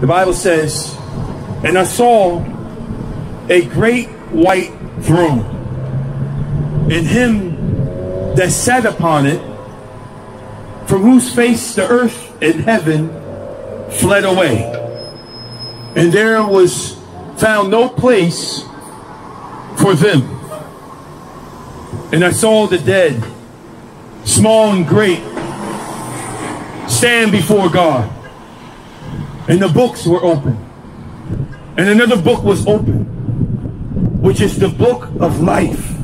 The Bible says, And I saw a great white throne, and him that sat upon it, from whose face the earth and heaven fled away. And there was found no place for them. And I saw the dead, small and great, stand before God. And the books were open. And another book was open, which is the book of life.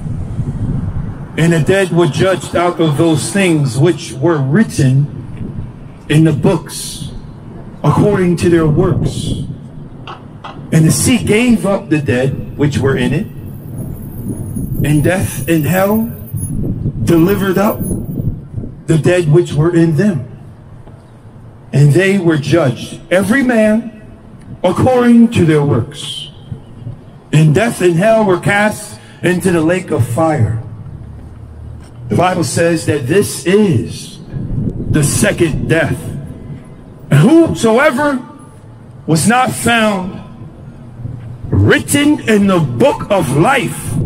And the dead were judged out of those things which were written in the books according to their works. And the sea gave up the dead which were in it, and death and hell delivered up the dead which were in them. And they were judged, every man according to their works. And death and hell were cast into the lake of fire. The Bible says that this is the second death. And whosoever was not found written in the book of life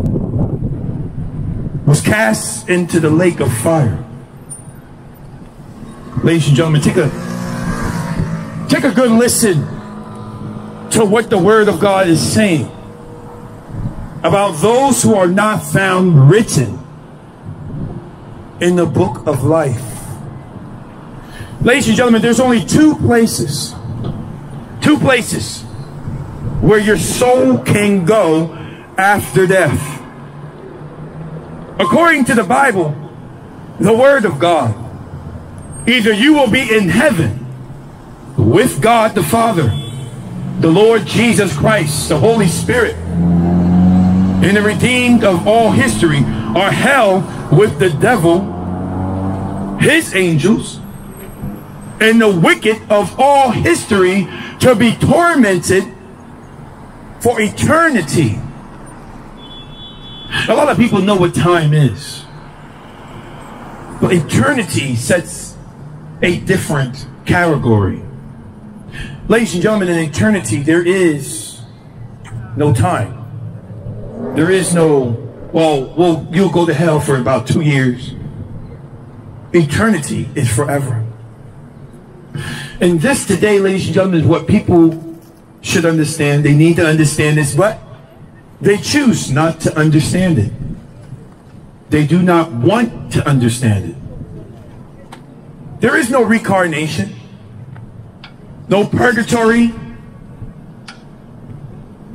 was cast into the lake of fire. Ladies and gentlemen, take a take a good listen to what the word of God is saying about those who are not found written in the book of life. Ladies and gentlemen, there's only two places, two places where your soul can go after death. According to the Bible, the Word of God, either you will be in heaven with God the Father, the Lord Jesus Christ, the Holy Spirit, and the redeemed of all history, are hell with the devil, his angels, and the wicked of all history to be tormented for eternity. A lot of people know what time is. But eternity sets a different category. Ladies and gentlemen, in eternity, there is no time. There is no, well, well, you'll go to hell for about two years. Eternity is forever. And this today, ladies and gentlemen, is what people should understand. They need to understand this, but they choose not to understand it. They do not want to understand it. There is no reincarnation, no purgatory,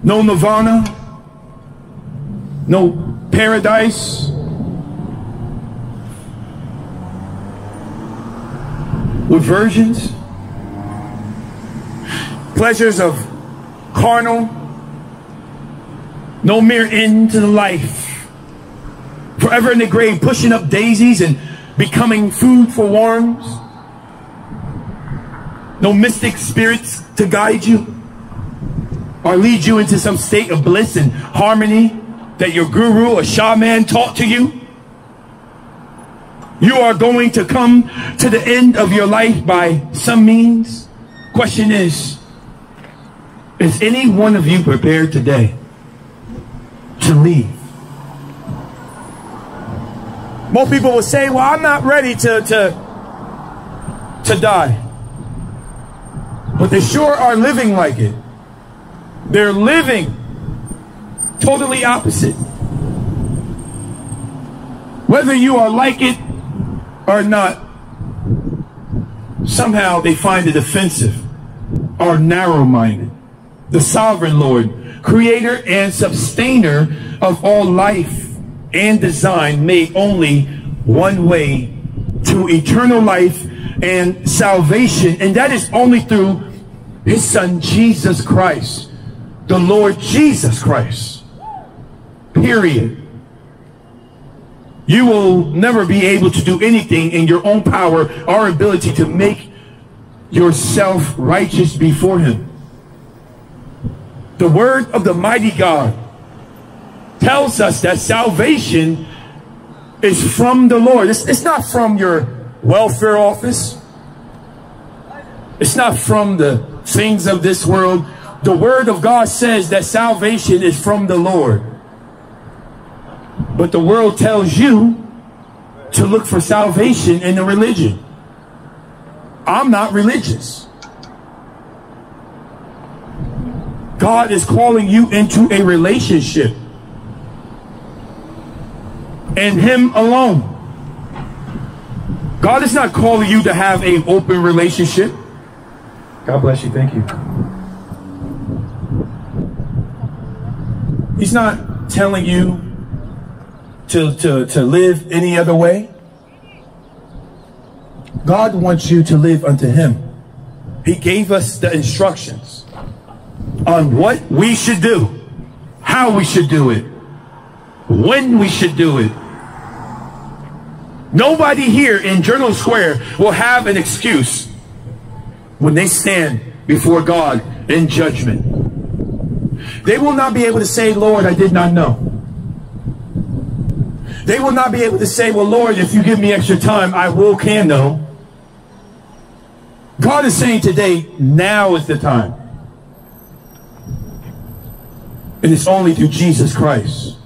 no nirvana, no paradise. With virgins, pleasures of carnal, no mere end to the life. Forever in the grave, pushing up daisies and becoming food for worms. No mystic spirits to guide you or lead you into some state of bliss and harmony that your guru or shaman taught to you. You are going to come to the end of your life by some means. Question is, is any one of you prepared today to leave? Most people will say, well, I'm not ready to, to, to die. But they sure are living like it. They're living totally opposite. Whether you are like it or not, somehow they find it offensive or narrow-minded. The sovereign Lord, creator and sustainer of all life and design made only one way to eternal life and salvation, and that is only through his son Jesus Christ, the Lord Jesus Christ. Period. You will never be able to do anything in your own power or ability to make yourself righteous before him. The word of the mighty God tells us that salvation is from the Lord. It's, it's not from your welfare office. It's not from the things of this world. The word of God says that salvation is from the Lord. But the world tells you to look for salvation in a religion. I'm not religious. God is calling you into a relationship. And Him alone. God is not calling you to have an open relationship. God bless you. Thank you. He's not telling you to, to, to live any other way. God wants you to live unto Him. He gave us the instructions on what we should do, how we should do it, when we should do it. Nobody here in Journal Square will have an excuse when they stand before God in judgment. They will not be able to say, Lord, I did not know. They will not be able to say, well, Lord, if you give me extra time, I will can know. God is saying today, now is the time. And it's only through Jesus Christ.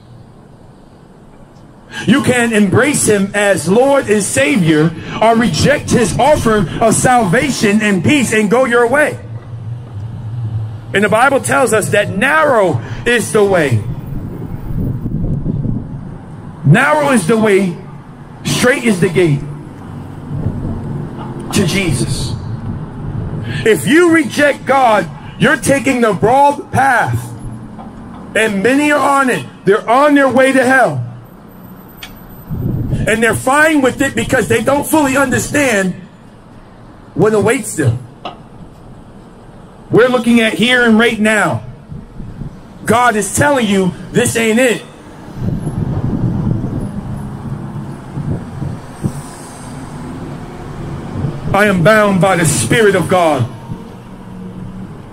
You can embrace him as Lord and Savior or reject his offer of salvation and peace and go your way. And the Bible tells us that narrow is the way. Narrow is the way, straight is the gate to Jesus. If you reject God, you're taking the broad path. And many are on it. They're on their way to hell. And they're fine with it because they don't fully understand what awaits them. We're looking at here and right now. God is telling you this ain't it. I am bound by the Spirit of God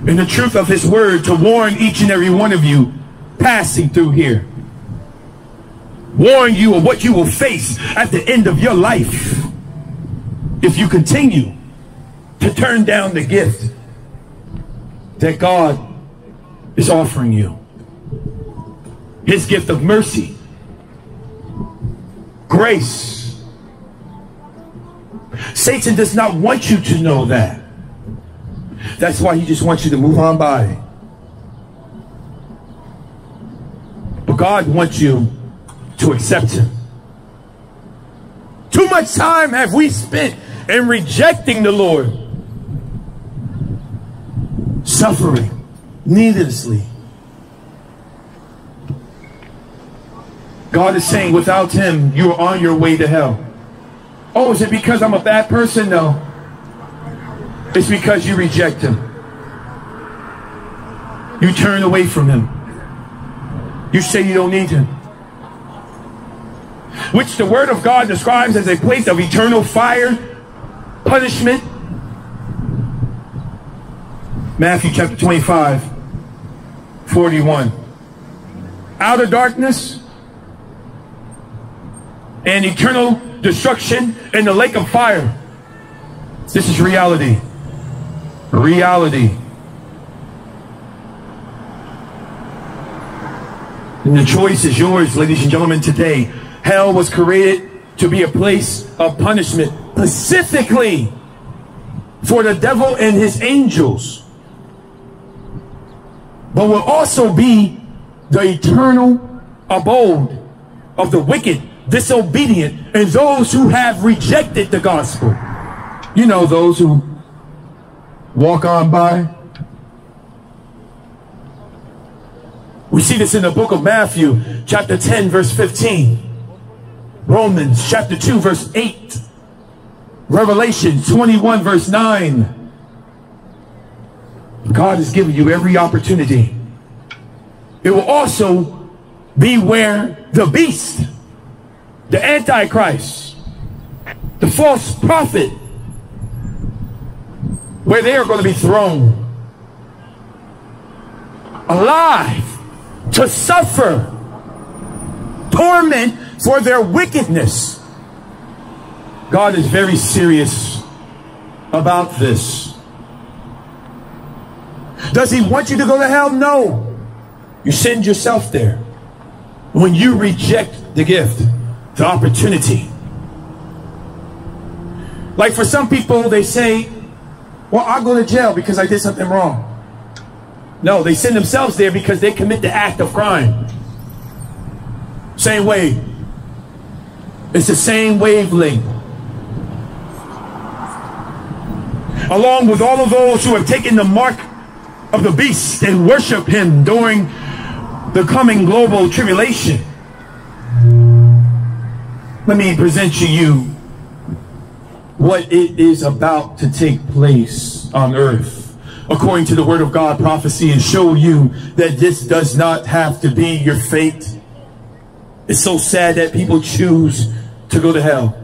and the truth of His Word to warn each and every one of you passing through here. Warn you of what you will face at the end of your life if you continue to turn down the gift that God is offering you. His gift of mercy, grace, Satan does not want you to know that. That's why he just wants you to move on by. But God wants you to accept him. Too much time have we spent in rejecting the Lord. Suffering needlessly. God is saying without him, you are on your way to hell. Oh, is it because I'm a bad person? No. It's because you reject him. You turn away from him. You say you don't need him. Which the word of God describes as a place of eternal fire, punishment. Matthew chapter 25, 41. Outer darkness and eternal destruction in the lake of fire. This is reality. Reality. And the choice is yours, ladies and gentlemen, today. Hell was created to be a place of punishment, specifically for the devil and his angels. But will also be the eternal abode of the wicked disobedient, and those who have rejected the gospel. You know, those who walk on by. We see this in the book of Matthew, chapter 10, verse 15. Romans, chapter 2, verse 8. Revelation 21, verse 9. God has given you every opportunity. It will also be where the beast the Antichrist, the false prophet, where they are going to be thrown alive to suffer torment for their wickedness. God is very serious about this. Does he want you to go to hell? No. You send yourself there. When you reject the gift, the opportunity. Like for some people, they say, well, I'll go to jail because I did something wrong. No, they send themselves there because they commit the act of crime. Same way. It's the same wavelength. Along with all of those who have taken the mark of the beast and worship him during the coming global tribulation. Let me present to you what it is about to take place on earth according to the word of God prophecy and show you that this does not have to be your fate. It's so sad that people choose to go to hell.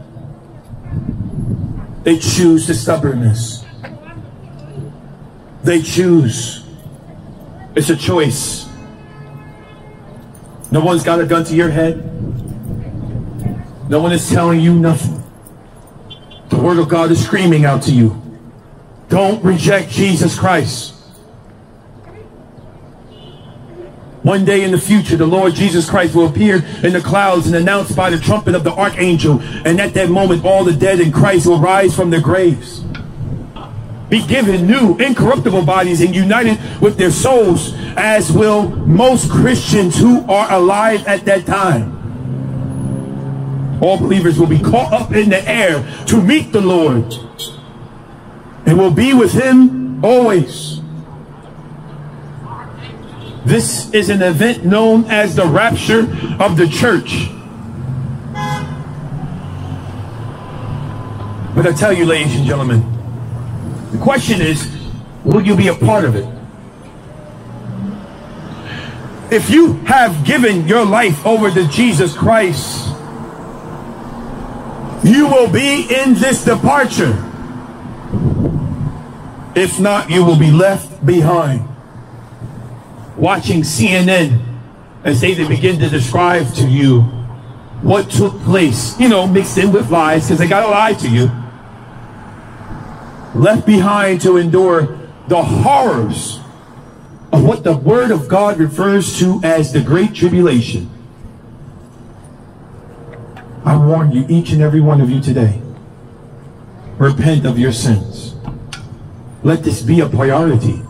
They choose the stubbornness. They choose. It's a choice. No one's got a gun to your head. No one is telling you nothing. The word of God is screaming out to you. Don't reject Jesus Christ. One day in the future, the Lord Jesus Christ will appear in the clouds and announced by the trumpet of the archangel. And at that moment, all the dead in Christ will rise from their graves. Be given new, incorruptible bodies and united with their souls, as will most Christians who are alive at that time. All believers will be caught up in the air to meet the Lord and will be with him always. This is an event known as the rapture of the church. But I tell you, ladies and gentlemen, the question is, will you be a part of it? If you have given your life over to Jesus Christ, you will be in this departure. If not, you will be left behind watching CNN as they begin to describe to you what took place, you know, mixed in with lies because they got to lie to you. Left behind to endure the horrors of what the Word of God refers to as the Great Tribulation. I warn you, each and every one of you today, repent of your sins. Let this be a priority.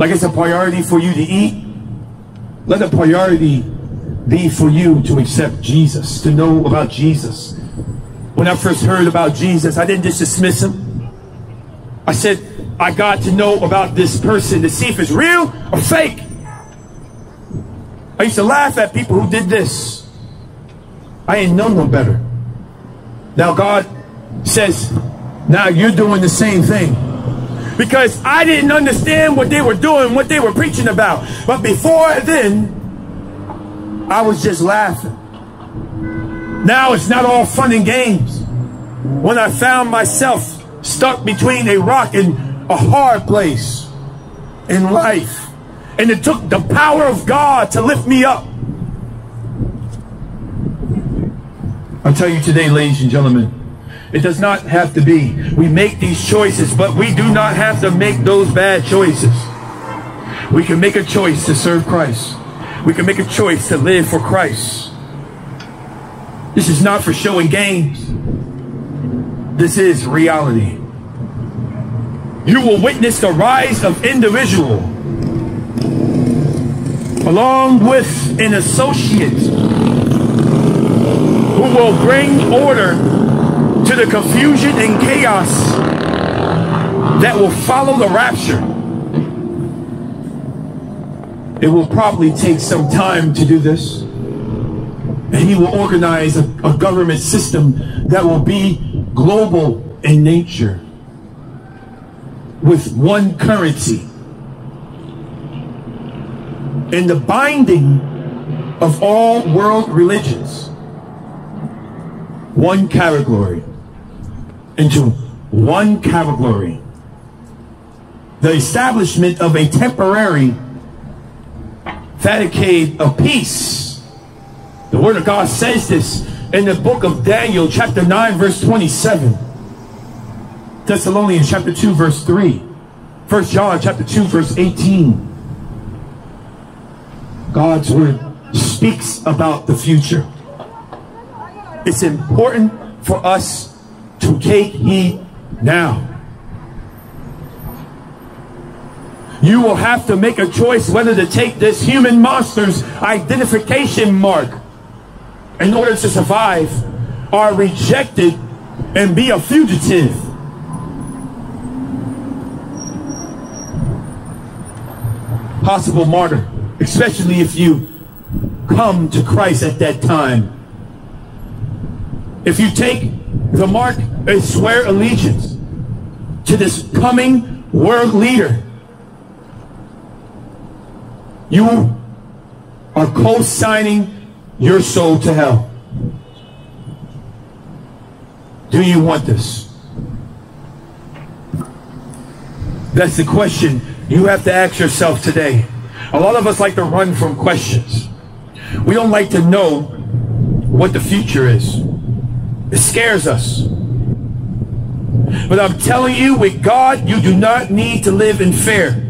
Like it's a priority for you to eat. Let a priority be for you to accept Jesus, to know about Jesus. When I first heard about Jesus, I didn't just dismiss him. I said, I got to know about this person to see if it's real or fake. I used to laugh at people who did this. I ain't know no better. Now God says, now you're doing the same thing because I didn't understand what they were doing, what they were preaching about. But before then, I was just laughing. Now it's not all fun and games. When I found myself stuck between a rock and a hard place in life, and it took the power of God to lift me up. I'll tell you today, ladies and gentlemen, it does not have to be. We make these choices, but we do not have to make those bad choices. We can make a choice to serve Christ. We can make a choice to live for Christ. This is not for showing games. This is reality. You will witness the rise of individual along with an associate who will bring order to the confusion and chaos that will follow the rapture. It will probably take some time to do this. And he will organize a, a government system that will be global in nature with one currency. And the binding of all world religions. One category into one category. The establishment of a temporary fabricate of peace. The word of God says this in the book of Daniel chapter 9 verse 27. Thessalonians chapter 2 verse 3. First John chapter 2, verse 18. God's word speaks about the future. It's important for us to take heed now. You will have to make a choice whether to take this human monster's identification mark in order to survive or reject it and be a fugitive. Possible martyr, especially if you come to Christ at that time. If you take the mark and swear allegiance to this coming world leader, you are co-signing your soul to hell. Do you want this? That's the question you have to ask yourself today. A lot of us like to run from questions. We don't like to know what the future is. It scares us. But I'm telling you, with God, you do not need to live in fear.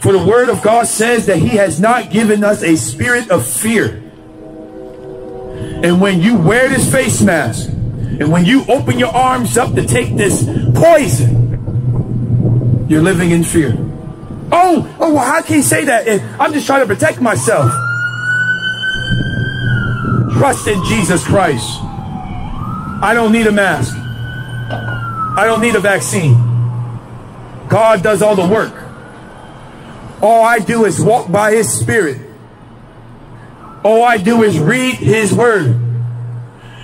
For the word of God says that he has not given us a spirit of fear. And when you wear this face mask, and when you open your arms up to take this poison, you're living in fear. Oh, oh, well, how can you say that? I'm just trying to protect myself. Trust in Jesus Christ. I don't need a mask. I don't need a vaccine. God does all the work. All I do is walk by his spirit. All I do is read his word.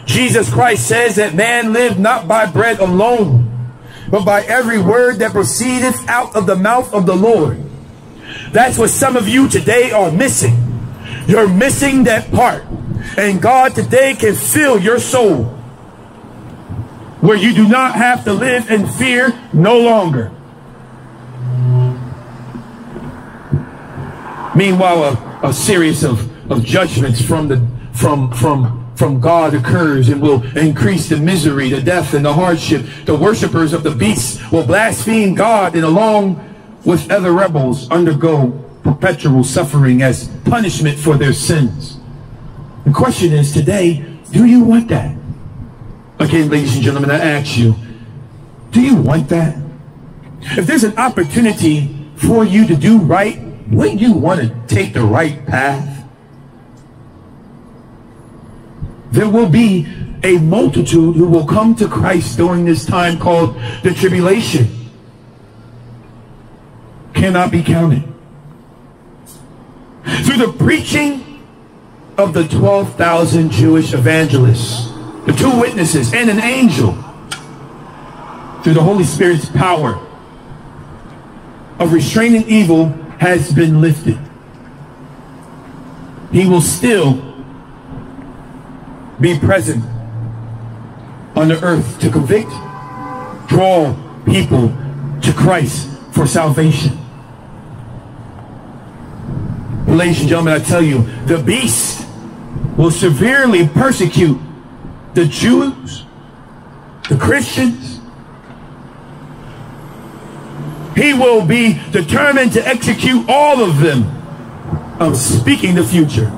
Jesus Christ says that man live not by bread alone, but by every word that proceedeth out of the mouth of the Lord. That's what some of you today are missing. You're missing that part. And God today can fill your soul where you do not have to live in fear no longer. Meanwhile, a, a series of, of judgments from the from from from God occurs and will increase the misery, the death, and the hardship. The worshippers of the beasts will blaspheme God and along with other rebels undergo perpetual suffering as punishment for their sins. The question is today, do you want that? Again, ladies and gentlemen, I ask you, do you want that? If there's an opportunity for you to do right, wouldn't you want to take the right path? There will be a multitude who will come to Christ during this time called the tribulation. Cannot be counted. Through the preaching of the 12,000 Jewish evangelists, the two witnesses, and an angel, through the Holy Spirit's power of restraining evil has been lifted. He will still be present on the earth to convict, draw people to Christ for salvation. Ladies and gentlemen, I tell you, the beast will severely persecute the Jews, the Christians. He will be determined to execute all of them of speaking the future.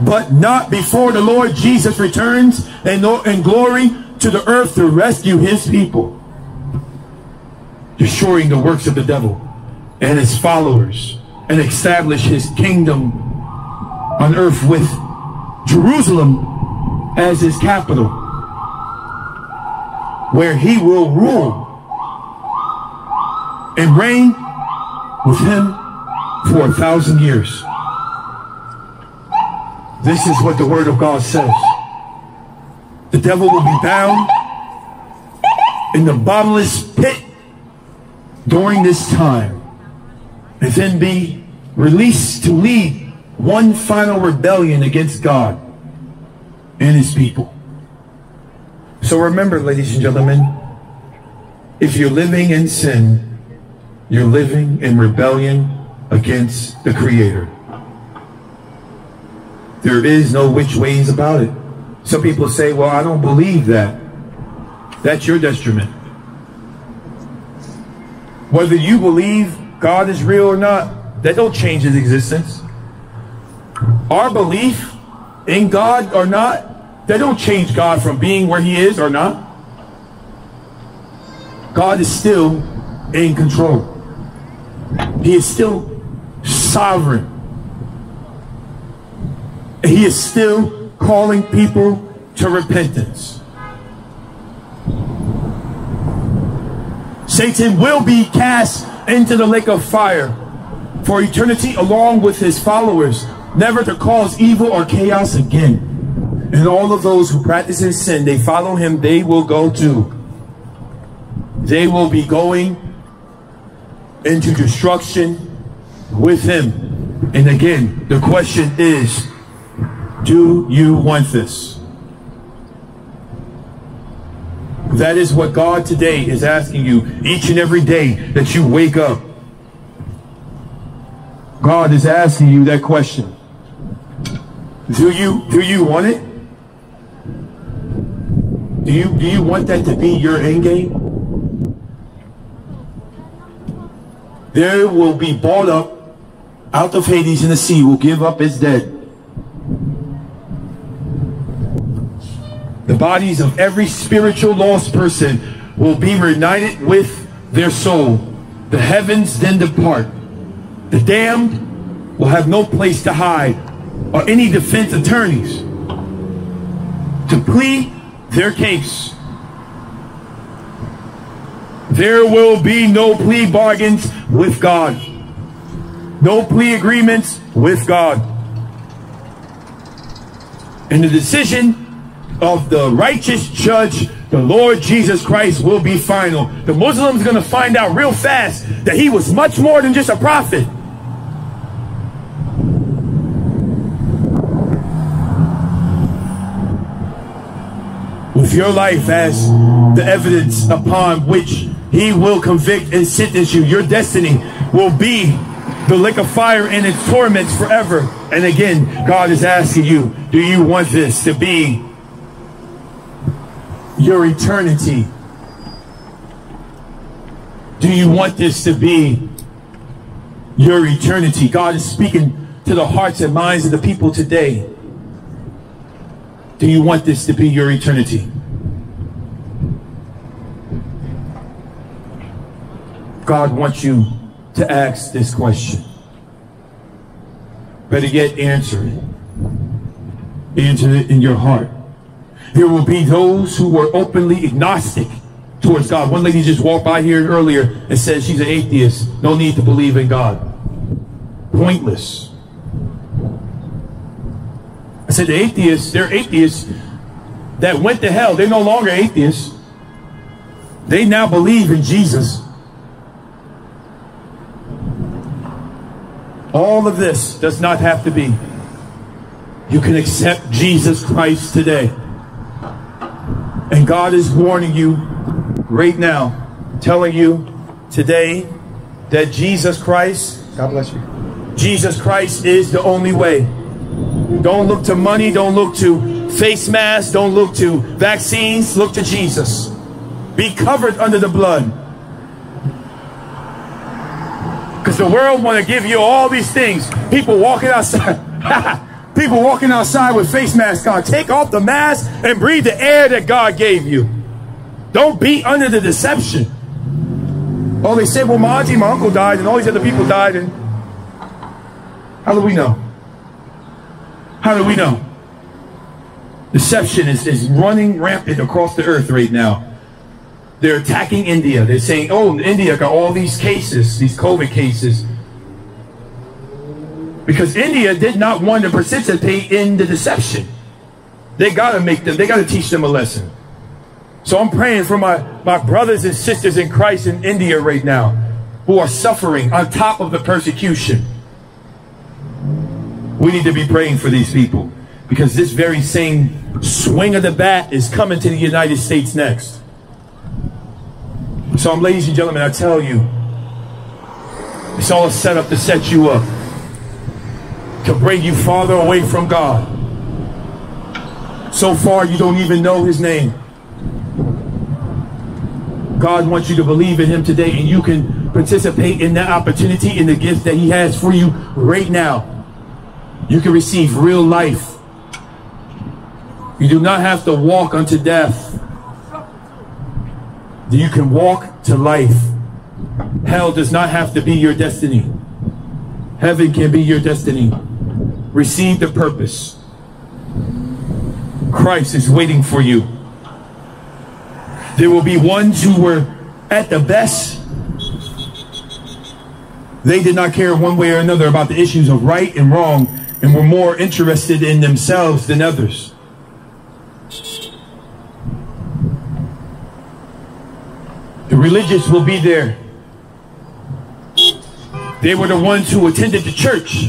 But not before the Lord Jesus returns in, in glory to the earth to rescue his people. Destroying the works of the devil and his followers and establish his kingdom on earth with Jerusalem as his capital, where he will rule and reign with him for a thousand years. This is what the word of God says. The devil will be bound in the bottomless pit during this time and then be released to lead one final rebellion against God and his people. So remember, ladies and gentlemen, if you're living in sin, you're living in rebellion against the Creator. There is no which ways about it. Some people say, well, I don't believe that. That's your detriment. Whether you believe God is real or not, that don't change his existence. Our belief in God or not, that don't change God from being where he is or not. God is still in control. He is still sovereign. He is still calling people to repentance. Satan will be cast into the lake of fire for eternity along with his followers, never to cause evil or chaos again. And all of those who practice in sin, they follow him, they will go to. They will be going into destruction with him. And again, the question is, do you want this? That is what God today is asking you each and every day that you wake up. God is asking you that question. Do you do you want it? Do you do you want that to be your end game? There will be bought up out of Hades in the sea will give up its dead. The bodies of every spiritual lost person will be reunited with their soul. The heavens then depart. The damned will have no place to hide or any defense attorneys to plead their case. There will be no plea bargains with God. No plea agreements with God. And the decision of the righteous judge, the Lord Jesus Christ, will be final. The Muslims going to find out real fast that he was much more than just a prophet. With your life as the evidence upon which he will convict and sentence you, your destiny will be the lake of fire and its torments forever. And again, God is asking you, do you want this to be your eternity? Do you want this to be your eternity? God is speaking to the hearts and minds of the people today. Do you want this to be your eternity? God wants you to ask this question. Better yet, answer it. Answer it in your heart. There will be those who were openly agnostic towards God. One lady just walked by here earlier and said she's an atheist. No need to believe in God. Pointless. I said the atheists, they're atheists that went to hell. They're no longer atheists. They now believe in Jesus. All of this does not have to be. You can accept Jesus Christ today. And God is warning you right now, telling you today that Jesus Christ, God bless you. Jesus Christ is the only way. Don't look to money, don't look to face masks, don't look to vaccines, look to Jesus. Be covered under the blood. Because the world want to give you all these things. People walking outside. People walking outside with face masks on. Take off the mask and breathe the air that God gave you. Don't be under the deception. Oh, they said, well, my auntie, my uncle died, and all these other people died, and how do we know? How do we know? Deception is, is running rampant across the earth right now. They're attacking India. They're saying, oh, India got all these cases, these COVID cases. Because India did not want to participate in the deception. They got to make them, they got to teach them a lesson. So I'm praying for my, my brothers and sisters in Christ in India right now who are suffering on top of the persecution. We need to be praying for these people because this very same swing of the bat is coming to the United States next. So, ladies and gentlemen, I tell you, it's all set up to set you up, to bring you farther away from God. So far, you don't even know his name. God wants you to believe in him today, and you can participate in that opportunity, in the gift that He has for you right now, you can receive real life. You do not have to walk unto death. You can walk to life. Hell does not have to be your destiny. Heaven can be your destiny. Receive the purpose. Christ is waiting for you. There will be ones who were at the best. They did not care one way or another about the issues of right and wrong and were more interested in themselves than others. Religious will be there. They were the ones who attended the church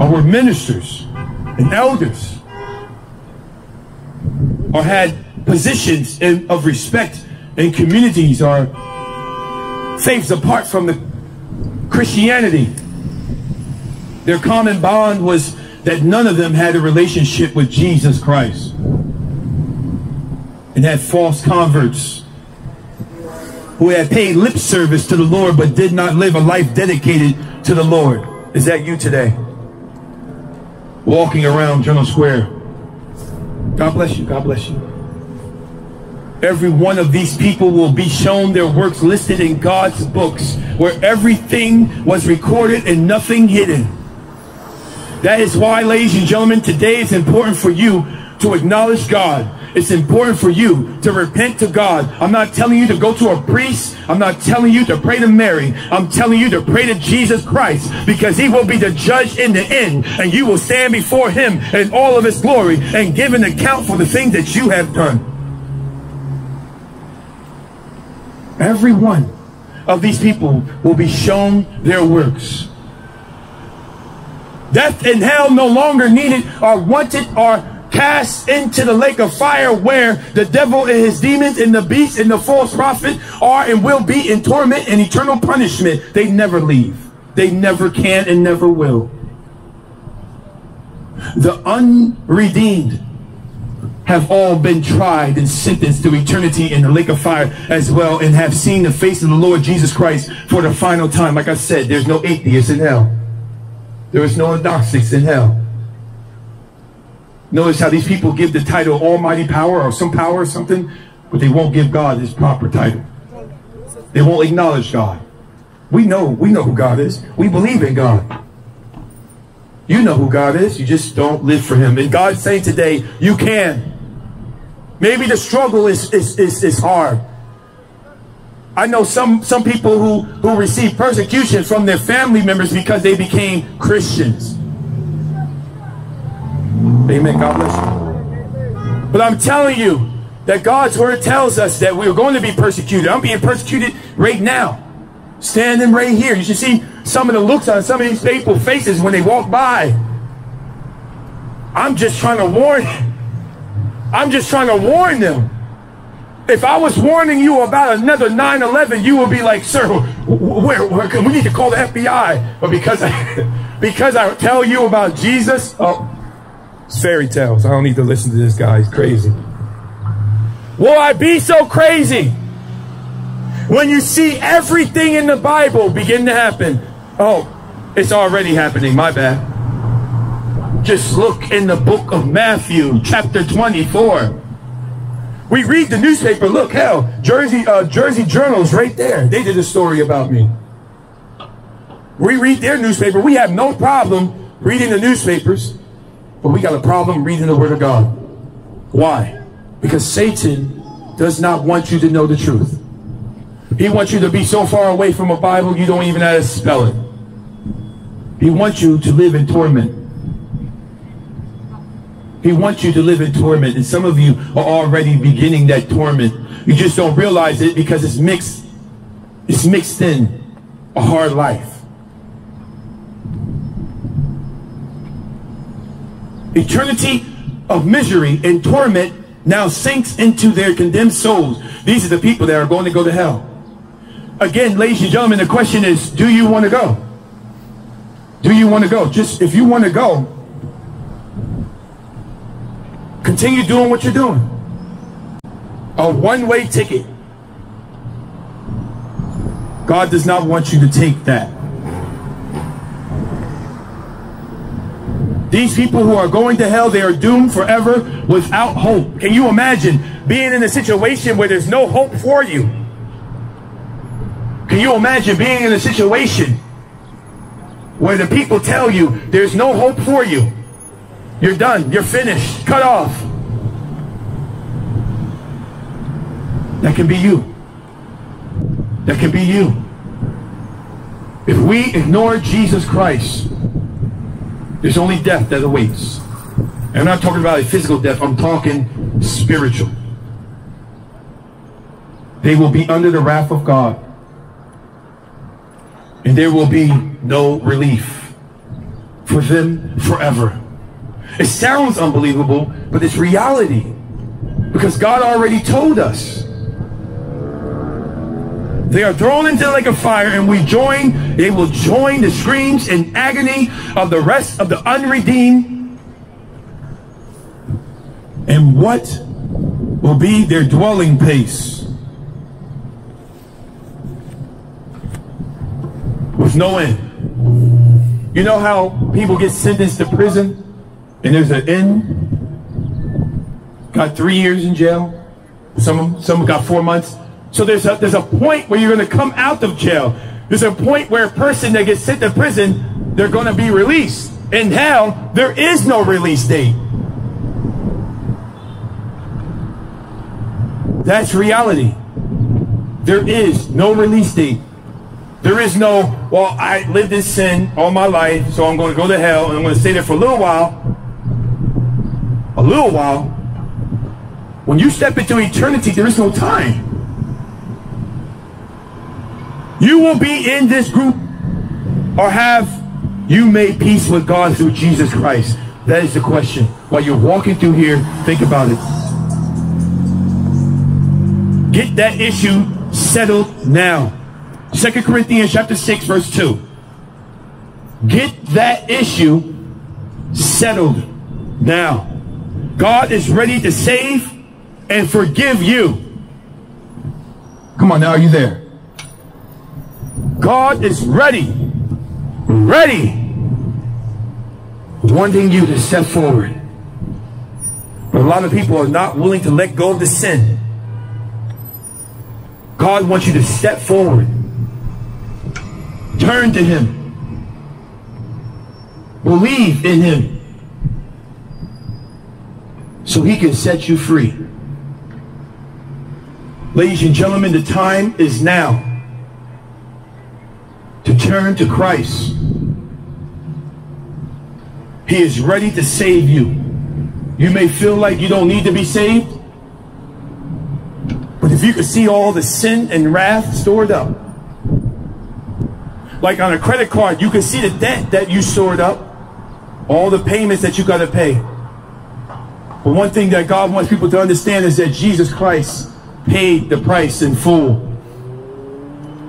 or were ministers and elders or had positions in, of respect in communities or faiths apart from the Christianity. Their common bond was that none of them had a relationship with Jesus Christ and had false converts who had paid lip service to the Lord but did not live a life dedicated to the Lord. Is that you today? Walking around Journal Square. God bless you. God bless you. Every one of these people will be shown their works listed in God's books where everything was recorded and nothing hidden. That is why, ladies and gentlemen, today is important for you to acknowledge God it's important for you to repent to God. I'm not telling you to go to a priest. I'm not telling you to pray to Mary. I'm telling you to pray to Jesus Christ because he will be the judge in the end and you will stand before him in all of his glory and give an account for the things that you have done. Every one of these people will be shown their works. Death and hell no longer needed or wanted or cast into the lake of fire where the devil and his demons and the beast and the false prophet are and will be in torment and eternal punishment. They never leave. They never can and never will. The unredeemed have all been tried and sentenced to eternity in the lake of fire as well and have seen the face of the Lord Jesus Christ for the final time. Like I said, there's no atheists in hell. There is no agnostics in hell. Notice how these people give the title Almighty Power or some power or something, but they won't give God his proper title. They won't acknowledge God. We know, we know who God is. We believe in God. You know who God is. You just don't live for him. And God's saying today, you can. Maybe the struggle is, is, is, is hard. I know some, some people who, who receive persecution from their family members because they became Christians. Amen. God bless you. But I'm telling you that God's word tells us that we're going to be persecuted. I'm being persecuted right now. Standing right here. You should see some of the looks on some of these people's faces when they walk by. I'm just trying to warn I'm just trying to warn them. If I was warning you about another 9-11, you would be like, sir, where, where, we need to call the FBI. But because I, because I tell you about Jesus, oh, it's fairy tales. I don't need to listen to this guy. He's crazy. Will I be so crazy? When you see everything in the Bible begin to happen. Oh, it's already happening. My bad. Just look in the book of Matthew, chapter 24. We read the newspaper. Look, hell, Jersey, uh, Jersey Journal's right there. They did a story about me. We read their newspaper. We have no problem reading the newspapers. But we got a problem reading the Word of God. Why? Because Satan does not want you to know the truth. He wants you to be so far away from a Bible you don't even know how to spell it. He wants you to live in torment. He wants you to live in torment. And some of you are already beginning that torment. You just don't realize it because it's mixed. It's mixed in a hard life. Eternity of misery and torment now sinks into their condemned souls. These are the people that are going to go to hell. Again, ladies and gentlemen, the question is, do you want to go? Do you want to go? Just if you want to go, continue doing what you're doing. A one-way ticket. God does not want you to take that. These people who are going to hell, they are doomed forever without hope. Can you imagine being in a situation where there's no hope for you? Can you imagine being in a situation where the people tell you there's no hope for you? You're done. You're finished. Cut off. That can be you. That can be you. If we ignore Jesus Christ, there's only death that awaits. And I'm not talking about a physical death, I'm talking spiritual. They will be under the wrath of God. And there will be no relief for them forever. It sounds unbelievable, but it's reality. Because God already told us. They are thrown into like a fire and we join, they will join the screams and agony of the rest of the unredeemed. And what will be their dwelling place? With no end. You know how people get sentenced to prison and there's an end? Got three years in jail. Some, some got four months. So there's a, there's a point where you're going to come out of jail. There's a point where a person that gets sent to prison, they're going to be released. In hell, there is no release date. That's reality. There is no release date. There is no, well, I lived in sin all my life, so I'm going to go to hell and I'm going to stay there for a little while. A little while. When you step into eternity, there is no time. You will be in this group or have you made peace with God through Jesus Christ? That is the question. While you're walking through here, think about it. Get that issue settled now. Second Corinthians chapter 6 verse 2. Get that issue settled now. God is ready to save and forgive you. Come on now, are you there? God is ready, ready, wanting you to step forward. But a lot of people are not willing to let go of the sin. God wants you to step forward. Turn to Him. Believe in Him. So He can set you free. Ladies and gentlemen, the time is now turn to Christ. He is ready to save you. You may feel like you don't need to be saved. But if you could see all the sin and wrath stored up, like on a credit card, you can see the debt that you stored up, all the payments that you got to pay. But one thing that God wants people to understand is that Jesus Christ paid the price in full.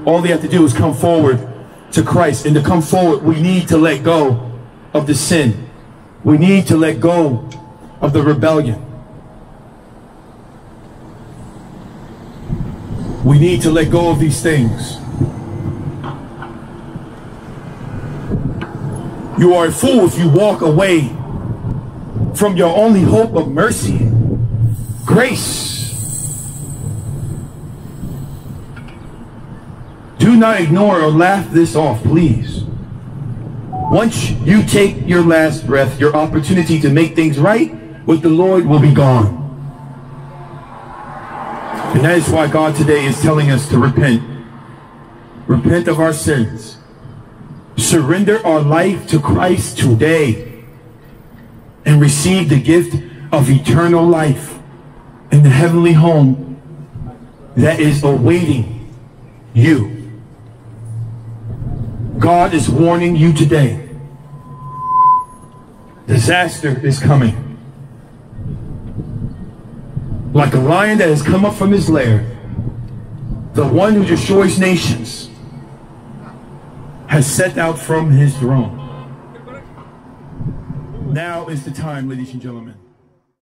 All they have to do is come forward to Christ. And to come forward, we need to let go of the sin. We need to let go of the rebellion. We need to let go of these things. You are a fool if you walk away from your only hope of mercy, grace. Do not ignore or laugh this off, please. Once you take your last breath, your opportunity to make things right with the Lord will be gone. And that is why God today is telling us to repent. Repent of our sins. Surrender our life to Christ today. And receive the gift of eternal life in the heavenly home that is awaiting you. God is warning you today. Disaster is coming. Like a lion that has come up from his lair, the one who destroys nations has set out from his throne. Now is the time, ladies and gentlemen.